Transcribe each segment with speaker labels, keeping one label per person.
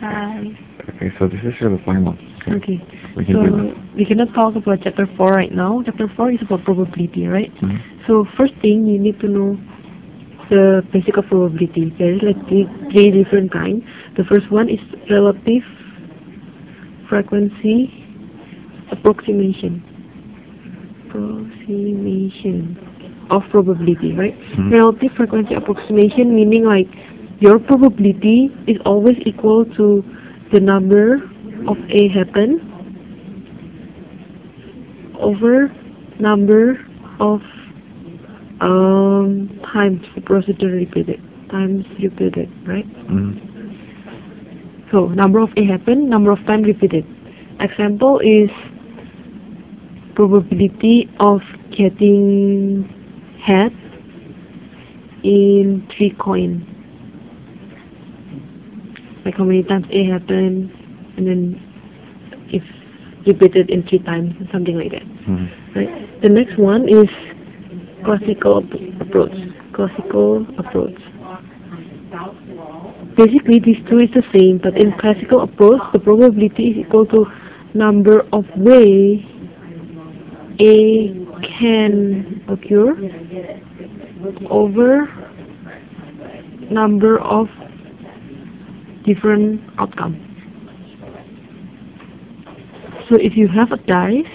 Speaker 1: Hi.
Speaker 2: Okay, so this is your final.
Speaker 1: Okay.
Speaker 2: We can
Speaker 1: So we cannot talk about chapter four right now. Chapter four is about probability, right?
Speaker 2: Mhm.
Speaker 1: So first thing you need to know the basic of probability. There is like three, three different kinds. The first one is relative frequency approximation. Approximation of probability, right?
Speaker 2: Mhm.
Speaker 1: Relative frequency approximation meaning like your probability is always equal to the number of A happen over number of um, times the procedure repeated. Times repeated, right?
Speaker 2: Mhm.
Speaker 1: So number of A happen, number of time repeated. Example is probability of getting head in three coin. Like how many times A happened, and then if repeated in three times, something like that.
Speaker 2: Mhm.
Speaker 1: Right. The next one is classical ap- approach. Classical approach. Basically, these two is the same, but in classical approach, the probability is equal to number of way A can occur over number of different outcomes. So if you have a dice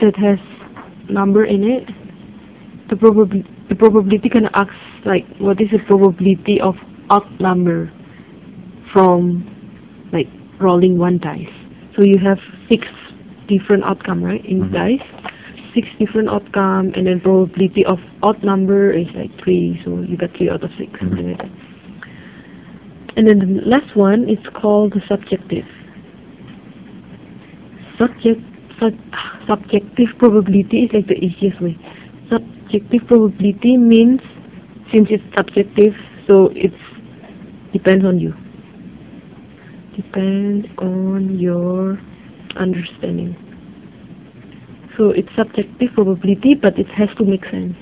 Speaker 1: that has number in it, the probab the probability can ask like what is the probability of odd number from like rolling one dice. So you have six different outcome, right? In
Speaker 2: Mhm.
Speaker 1: dice, six different outcome, and then probability of odd number is like three. So you got three out of six, something like that. And then the last one is called the subjective. Subject, sub, subjective probability is like the easiest way. Subjective probability means since it's subjective, so it depends on you. Depends on your understanding. So it's subjective probability, but it has to make sense.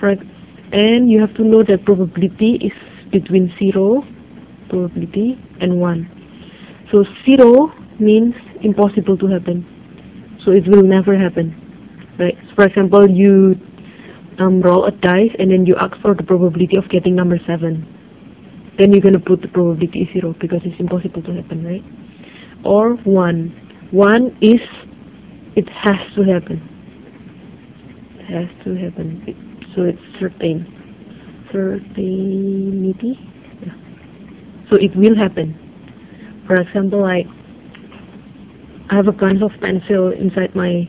Speaker 1: For and you have to know that probability is between zero probability and one. So zero means impossible to happen. So it will never happen. Right? For example, you um, roll a dice and then you ask for the probability of getting number seven. Then you're gonna put the probability zero because it's impossible to happen, right? Or one. One is it has to happen. It has to happen. So it's certain. Certainty. So it will happen. For example, like I have a kind of pencil inside my